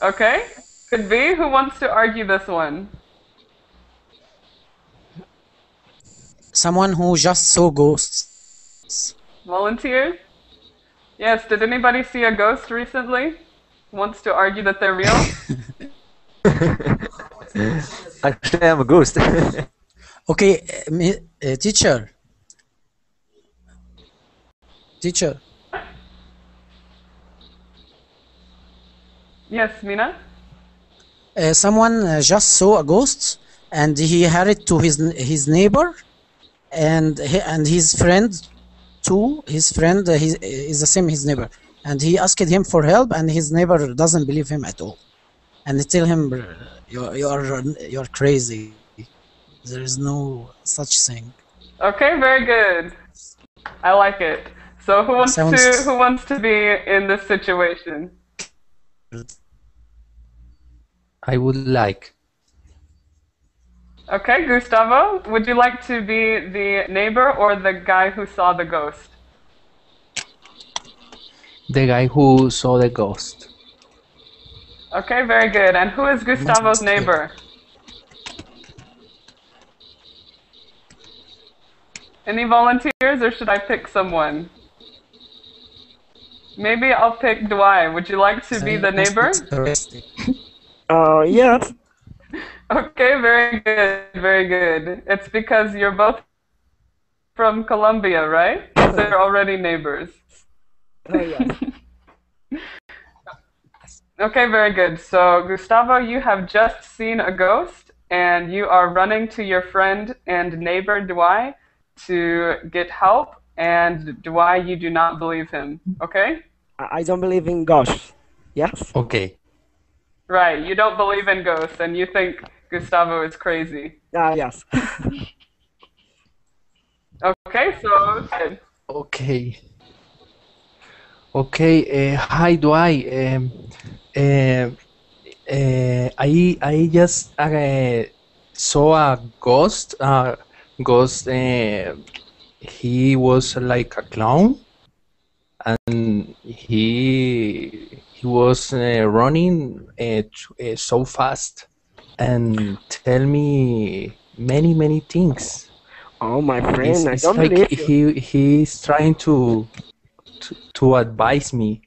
Okay, could be. Who wants to argue this one? Someone who just saw ghosts. Volunteers? Yes, did anybody see a ghost recently? Wants to argue that they're real? Actually, I'm a ghost. Okay, uh, uh, teacher. Teacher, yes, Mina? uh, someone uh, just saw a ghost and he hurried to his his neighbor and he, and his friend too. His friend uh, he, is the same his neighbor and he asked him for help and his neighbor doesn't believe him at all and they tell him you you are you are crazy. There is no such thing. Okay, very good. I like it. So who wants Sounds- to who wants to be in this situation? I would like. Okay, Gustavo, would you like to be the neighbor or the guy who saw the ghost? The guy who saw the ghost. Okay, very good. And who is Gustavo's neighbor? Any volunteers or should I pick someone? Maybe I'll pick Dwight. Would you like to be the neighbor? Interesting. Uh, yes. Okay, very good, very good. It's because you're both from Colombia, right? So They're already neighbors. Oh, yes. Okay, very good. So, Gustavo, you have just seen a ghost, and you are running to your friend and neighbor Dwight to get help. And Dwight, you do not believe him. Okay? I I don't believe in ghosts. Yes. Okay. Right. You don't believe in ghosts, and you think Gustavo is crazy. Ah, yes. Okay, so good. Okay. Okay. Uh, hi, Dwight. Um, uh, uh, I I just uh, saw a ghost. Uh, ghost. Uh, he was like a clown, and he he was uh, running uh, tr- uh, so fast and tell me many many things. Oh, my It's, friend, I it's don't like believe you. he he's trying to to, to advise me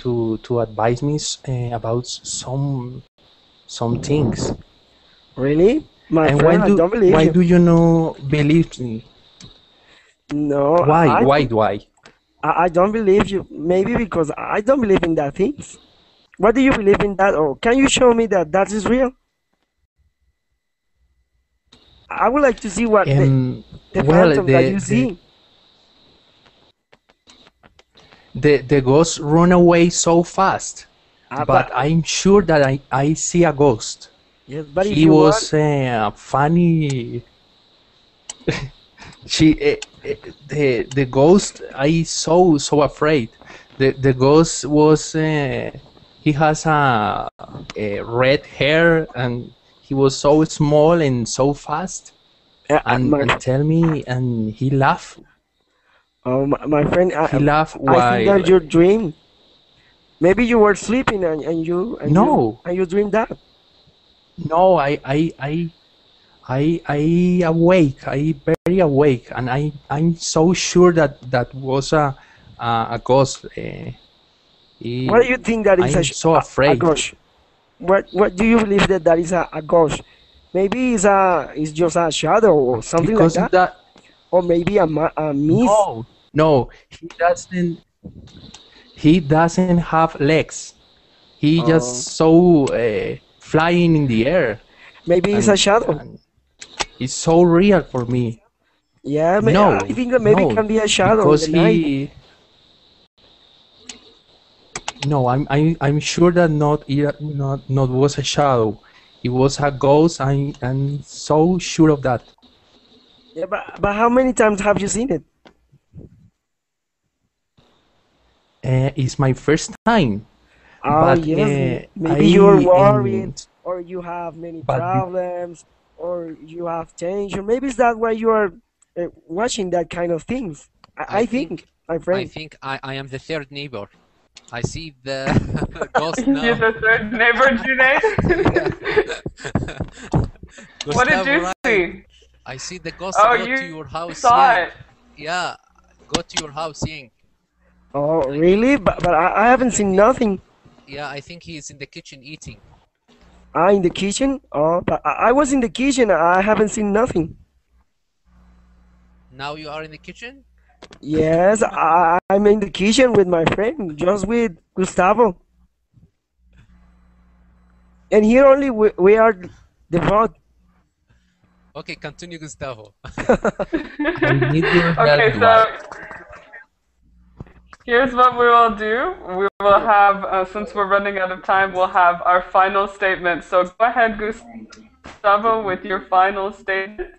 to to advise me uh, about some some things. Really? My and friend, why I do don't believe why you. do you not believe me? No. Why I, why why? I, I don't believe you. Maybe because I don't believe in that things. What do you believe in that? Or can you show me that that is real? I would like to see what the, Um, the well, phantom the, that you the, see. the the ghost run away so fast, Ah, but I'm sure that I, I see a ghost. Yes, but he was uh, funny. she uh, uh, the the ghost I so so afraid. The the ghost was uh, he has a, a red hair and he was so small and so fast. and, my- and tell me and he laughed. Oh, my, my friend, I, He laughed I think while that's your dream. Maybe you were sleeping and, and you and No. you, and you dreamed that. No, I, I, I, I, I awake. I very awake, and I, I'm so sure that that was a, a, a ghost. Uh, What do you think that is I'm a, so a- afraid. a ghost? What what do you believe that that is a, a ghost? Maybe it's a it's just a shadow or something Because like that. that- Or maybe a, ma- a mist. No, no, he doesn't. He doesn't have legs. He Oh. just so uh, flying in the air. Maybe it's a shadow. It's so real for me. Yeah, no, I think maybe no, it can be a shadow because the night. He. No, I'm I'm I'm sure that not it- not not was a shadow. It was a ghost. I'm I'm so sure of that. Yeah, but, but how many times have you seen it? Uh, it's my first time. Oh, but, yes. uh, maybe I, you're worried, or you have many problems, or you have tension. Maybe it's that why you are uh, watching that kind of things. I, I, think, my friend. I think I, I am the third neighbor. I see the ghost now. You're the third neighbor, Junaid? what did you right. see? I see the ghost Oh, go you to your house. saw yeah. it. Yeah, go to your house, Ying. Oh, really? But, but I, I haven't seen nothing. Yeah, I think he's in the kitchen eating. Ah, in the kitchen? Oh, but I, I was in the kitchen. I haven't seen nothing. Now you are in the kitchen? Yes, I, I'm in the kitchen with my friend, just with Gustavo. And here only we, we are the both. Okay, continue, Gustavo. need your Okay, so here's what we will do. We will have, uh, since we're running out of time, we'll have our final statement. So go ahead, Gustavo, with your final statement.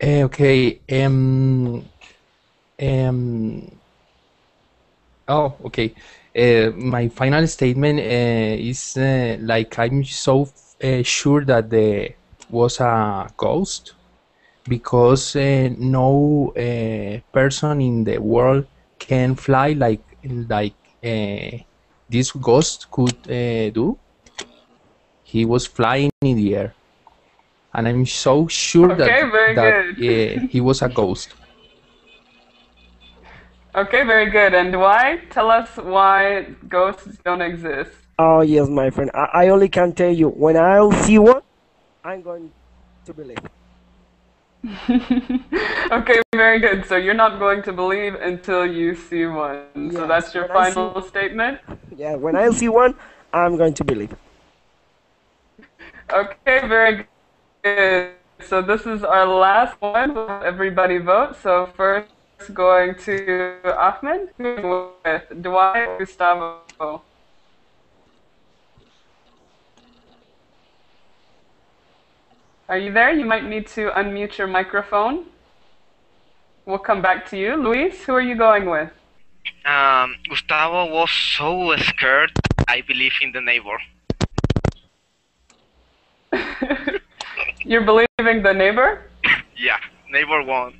Eh, okay. Um. Um. Oh, okay. Uh, my final statement uh, is like I'm so sure that there was a ghost because no person in the world can fly like like this ghost could do. He was flying in the air, and I'm so sure Okay, that very that good. uh, he was a ghost. Okay, very good. And why? Tell us why ghosts don't exist. Oh, yes, my friend. I, I only can tell you, when I'll see one, I'm going to believe. okay, very good. So you're not going to believe until you see one. so that's your when I see- final statement. Yeah, when I'll see one, I'm going to believe. Okay, very good. So this is our last one. Everybody vote. So first going to Ahmed with Dwight Gustavo. Are you there? You might need to unmute your microphone. We'll come back to you. Luis, who are you going with? Um, Gustavo was so scared. I believe in the neighbor. You're believing the neighbor? Yeah, neighbor won.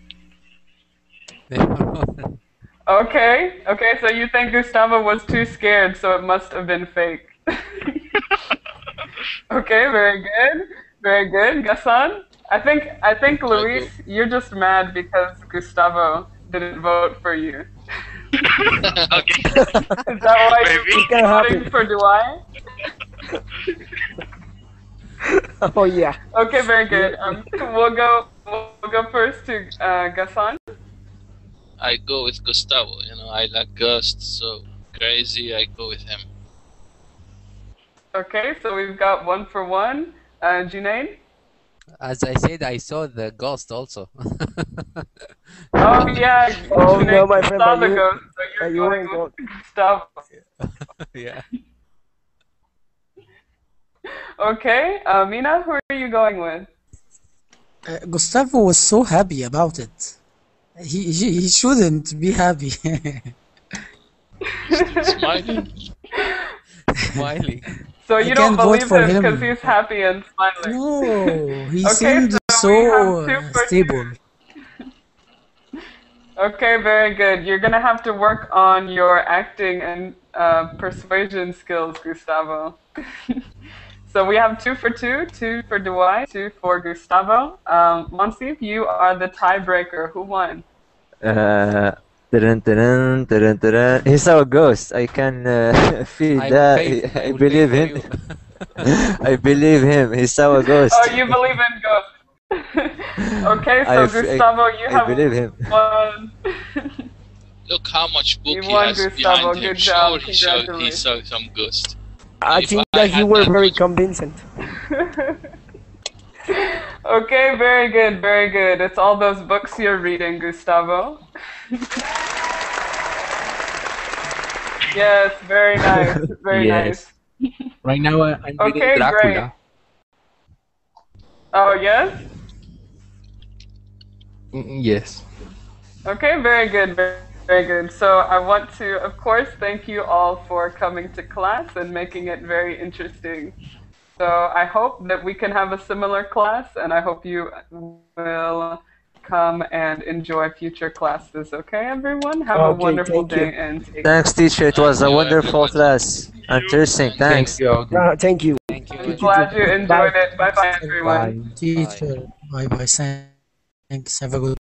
Okay, okay, so you think Gustavo was too scared, so it must have been fake. okay, very good, very good. Gassan, I think I think Luis, you're just mad because Gustavo didn't vote for you. okay. Is that why Maybe. you're voting for Dwight? Oh, yeah. Okay, very good. Um, we'll go we'll go first to uh, Gassan. I go with Gustavo. You know, I like Gust, so crazy. I go with him. Okay, so we've got one for one. Uh, Junaid? As I said, I saw the ghost also. Oh yeah. Oh Sinead no, my friend, saw but the you, ghost, so you're going weren't with go- Gustavo. yeah. Okay, uh, Mina, who are you going with? Uh, Gustavo was so happy about it. He he, he shouldn't be happy. Smiling. Smiling. So I you don't vote believe for him him. because he's happy and smiling. No, he Okay, seemed so so have two uh, for stable. Okay, very good. You're gonna have to work on your acting and uh, persuasion skills, Gustavo. So we have two for two, two for Dwight, two for Gustavo. Um, Monsif, you are the tiebreaker. Who won? Uh, dun, dun, dun, dun. He saw a ghost. I can uh, feel I that. pay- I, I believe him. I believe him. He saw a ghost. Oh, you believe in ghosts. okay, so I f- I- Gustavo, you I have believe him. won. Look how much book You he won, has Gustavo. behind him. Good job. Sure, he saw, he saw some ghost. I If think I that you were that very convincing. okay, very good, very good. It's all those books you're reading, Gustavo. yes, very nice, very Yes. nice. Right now I- I'm reading Okay, Dracula. great. Oh, yes? Mm, Yes. Okay, very good, very, very good. So I want to, of course, thank you all for coming to class and making it very interesting. So I hope that we can have a similar class, and I hope you will come and enjoy future classes. Okay, everyone? Have a wonderful thank you. day and take Thanks, teacher. It was a wonderful class. Interesting. Thanks. Thank you. Audrey. Uh, thank you. Thank you. I'm glad you enjoyed it. Bye bye, everyone. Bye. Teacher, bye bye. Thanks. Have a good